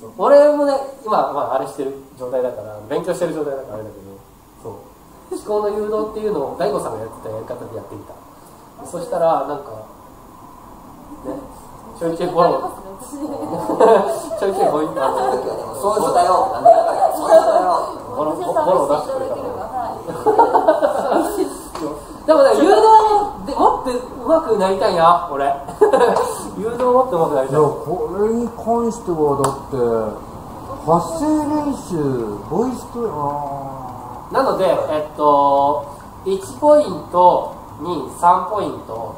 そう俺もね今、まあ、あれしてる状態だから勉強してる状態だからあれだけど。そう。思考の誘導っていうのを大悟さんがやってたやり方でやってみた。そしたらなんかねちょいちょいフォローちょいちょいフォローあのそういう人だよ。なんでだからそういう人だよフォローフォロー出してくれたからはいでもね、誘導でもってうまくなりたいな、俺。誘導もってうまくなりいやたい。これに関してはだって発声練習ボイストあなので、えっと、1ポイントに3ポイント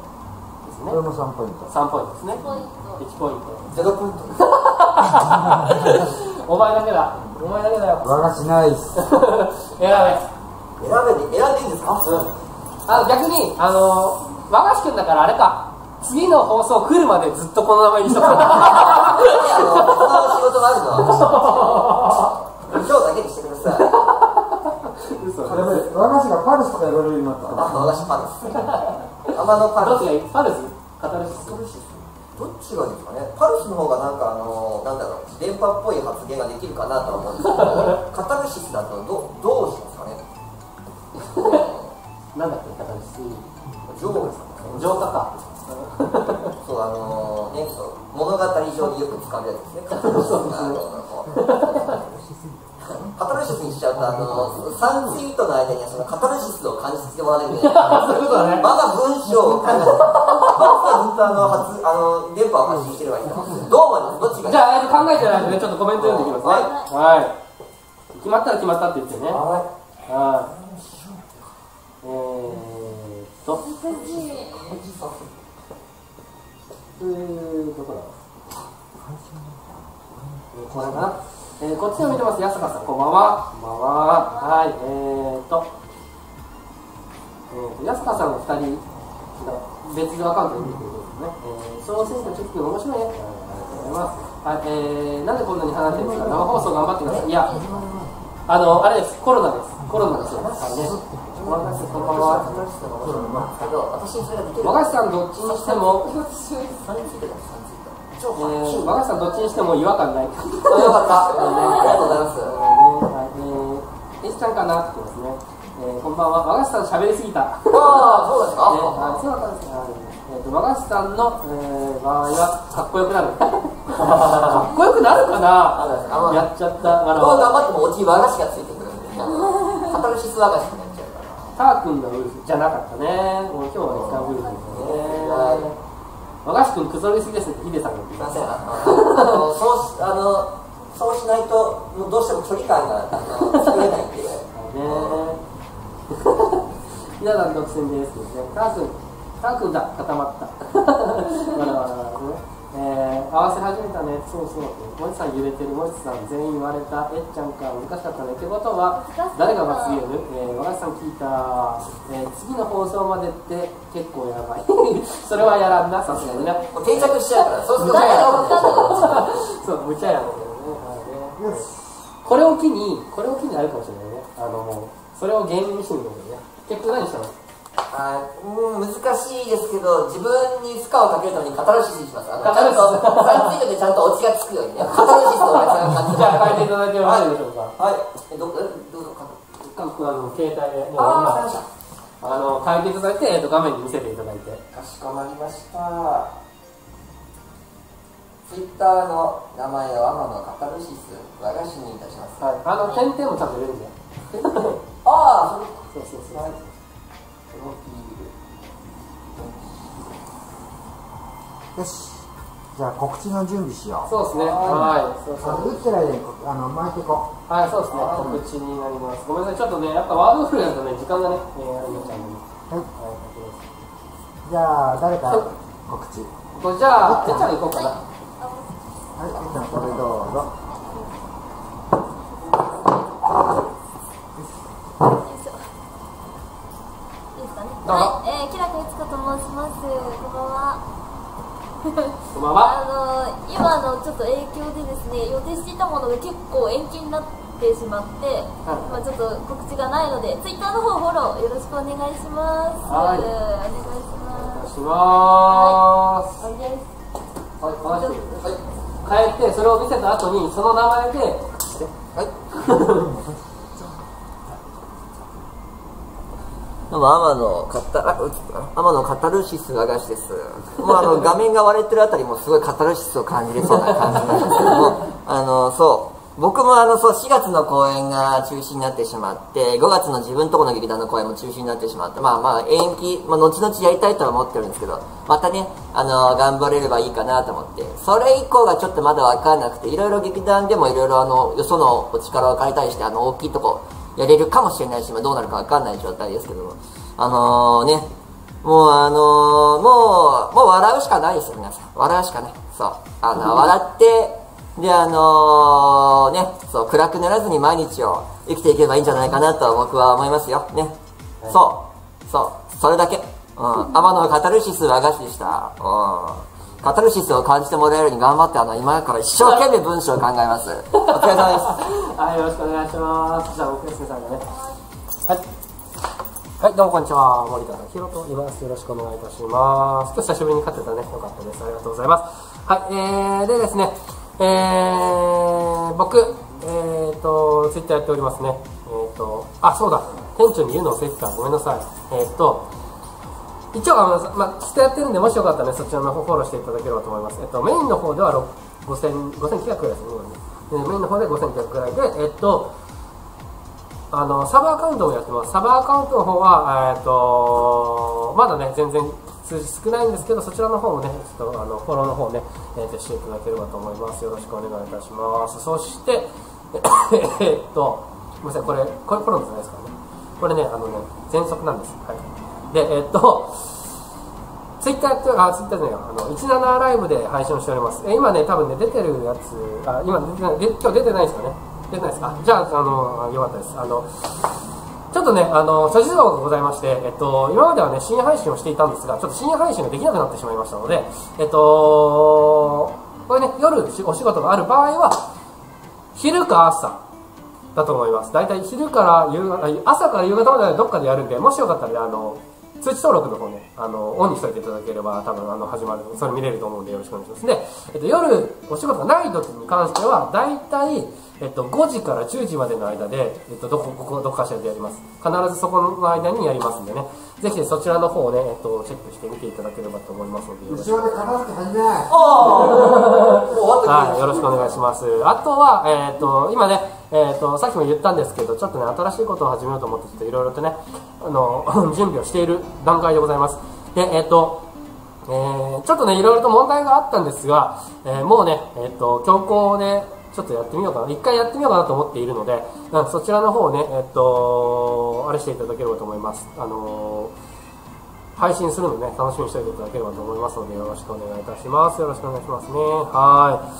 ですねーこれ。も3ポイント3ポイントですね。ポイント1ポイント。ゼロポイント お前だけだ。お前だけだよ。和菓子ナイス 選べ。選べて選んでいいんですか？あ逆に、あの、和菓子くんだからあれか。次の放送来るまでずっとこの名前にしとく。いやあのこの仕事があるのは今日だけにしてください。嘘。和菓子がパルスとか呼ばれるようになった。あ私パルス。天のパルス。どっちがいいパルスカタルシス。どっちがいいですかね。パルスの方がなんかあのなんだろう電波っぽい発言ができるかなとは思うんですけどカタルシスにしちゃうとあの3ツイートの間にはそのカタルシスを感じてもらえるんでそういうことだ文章を考えて僕はずっとあの発あの電波を発信してればいいんだどう思いますどっちがいいじゃあ、えっと考えてないので、ちょっとコメント読んでいきますね。はい。決まったら決まったって言ってね。はい。はいえーっと、えー、どこだえーこれかな。えー、こっちを見てます、安坂さん、こんばんは。こんばんは。はい、えーっと、えーと、安坂さんの2人、別のアカウントで見てくれるんですね。えー、小選挙チェック面白いね。はいありがとうございます。はい、えー、なんでこんなに話してるんですか生放送頑張ってください。いや、あの、あれです、コロナです。コロナですよ。あのね。和菓子こんばんは。カタルシスの面白いんですけど私にそれができる和菓子さんどっちにしても、3ツイートだ3ツイート超えー、和菓子さんどっちにしても違和感ない。あよかった、ありがとうございますはい、えー、エスちゃんかなって言ってますね。えー、こんばんは。和菓子さん喋りすぎた。ああそうですか、ね、あそうだったんですね。えーと、和菓子さんの、えー、場合はかっこよくなる。かっこよくなるかなやっちゃった。まだどうまだ頑張ってもおじ和菓子がついてくるんでカタルシス和菓子になっちゃうからター君のウルフじゃなかったね。もう今日は一回ウルフですね。はい和菓子君くぞりすぎですね。ヒデさんが言ってません、あのそうしあのそうしないとどうしても距離感があの作れないんで、ね。ひな壇独占ですね。ター君、ター君だ、固まった。わらわらわらね。えー、合わせ始めたね。そうそう。もちさん揺れてる。もちさん全員言われた。えっちゃんか難しかったね。ってことは、誰が罰ゲーム？えー、和菓子さん聞いた。えー、次の放送までって結構やばい。それはやらんな、さすがにな。もう定着しちゃうからそうすると誰が分かんないそう、無茶やだけどね。はいねこれを機に、これを機にあるかもしれないね。あの、それをゲームにしてみるんだよね。結局何したの？あうん難しいですけど自分に負荷をかけるためにカタルシスにしますあのカタルシスちゃんと3ツイートでちゃんとオチがつくようにね カタルシスをお客さんが感じじゃあ変えていただいてよろしいでしょうか？はいえどえどうぞ各あの携帯で、もうああわかりまし今、あの、変えていただいて、えっと、画面に見せていただいて。たかしこまりましたツイッターの名前を天野カタルシス和菓子にいたしますはい。あの、点々もちゃんと入れるんだよ。ああそうそうそう。はいよしじゃあ告知の準備しようそうですね。はい。そうそう。打ってる間にあの巻いていこはい、そうですね。告知になります。ごめんなさい。ちょっとね、やっぱワードフルだとね、時間がね、えー、あれになっちゃうんで。うはいはい、じゃあ誰か告知これじゃあ、てっちゃん行こうかな。はいえっちゃんこれどうぞいいですかねどうぞはい、えー、キラコいつこと申しますこんばんはこんばんは。あの今のちょっと影響でですね予定していたものが結構延期になってしまって、まあ、ちょっと告知がないのでツイッターの方フォローよろしくお願いします。はい。お願いしお願ますいします。終わりですはい、話してはい。変えてそれを見せた後にその名前で。はい。どうも、天野カタ、カタルシス和菓子です。もうあの、画面が割れてるあたりもすごいカタルシスを感じれそうな感じなんですけども、あの、そう、僕もあの、そう、4月の公演が中止になってしまって、5月の自分とこの劇団の公演も中止になってしまって、まあまあ、延期、まあ、後々やりたいとは思ってるんですけど、またね、あの、頑張れればいいかなと思って、それ以降がちょっとまだわかんなくて、いろいろ劇団でもいろいろあの、よそのお力を借りたりして、あの、大きいとこ、やれるかもしれないし、まあ、どうなるかわかんない状態ですけども、あのー、ね、もうあのー、もう、もう笑うしかないですよ、皆さん。笑うしかない。そう。あの、笑って、で、あのー、ね、そう、暗くならずに毎日を生きていけばいいんじゃないかなと僕は思いますよ。ね。そう。そう。それだけ。うん。天野カタルシス和菓子でした。うん。カタルシスを感じてもらえるように頑張って、あの、今から一生懸命文章を考えます。お疲れ様です。はい、よろしくお願いします。じゃあ、奥安さんがね。はい。はい、どうもこんにちは。森田ひろと言います。よろしくお願いいたします。久しぶりに勝ってたね。よかったです。ありがとうございます。はい、えー、でですね、えー、僕、えーと、ツイッターやっておりますね。えーと、あ、そうだ。店長に言うのを忘れてた。ごめんなさい。えーと、一応、あの、まあ、ツイッターやってるんで、もしよかったらね、そちらの方フォローしていただければと思います。えっと、メインの方では5000、5900くらいですね、今ね。メインの方で5900くらいで、えっと、あの、サブアカウントもやってます。サブアカウントの方は、えっと、まだね、全然数字少ないんですけど、そちらの方もね、ちょっとあの、フォローの方ね、えーと、していただければと思います。よろしくお願いいたします。そして、えっと、ごめんなさい、これ、これコロナじゃないですかね。これね、あのね、喘息なんです。はい。で、えっと、ツイッターって、あ、ツイッターじゃないよあの、17ライブで配信をしております。え、今ね、多分ね、出てるやつ、あ、今出てない、今日出てないですかね出てないですかじゃあ、あの、よかったです。あの、ちょっとね、あの、諸事情がございまして、えっと、今まではね、深夜配信をしていたんですが、ちょっと深夜配信ができなくなってしまいましたので、えっと、これね、夜お仕事がある場合は、昼か朝だと思います。大体昼から夕方、朝から夕方までどっかでやるんで、もしよかったらね、あの、通知登録の方ね、あの、オンにしといていただければ、多分、あの、始まる、それ見れると思うんでよろしくお願いします。で、えっと、夜、お仕事がない時に関しては、大体、えっと、5時から10時までの間で、えっと、どこ、ここ、どこかしらでやります。必ずそこの間にやりますんでね、ぜひそちらの方をね、えっと、チェックしてみていただければと思いますので、よろしく後ろで片付け始めはい、よろしくお願いします。あとは、えっ、と、今ね、えっ、と、さっきも言ったんですけど、ちょっとね、新しいことを始めようと思って、ちょっといろいろとね、あの、準備をしている段階でございます。で、えっ、と、えーちょっとね、いろいろと問題があったんですが、えーもうね、えっ、と、強行で、ちょっとやってみようかな。一回やってみようかなと思っているので、うんそちらの方をね、えっ、と、あれしていただければと思います。あの配信するのね、楽しみにしておいていただければと思いますので、よろしくお願いいたします。よろしくお願いしますね。はい。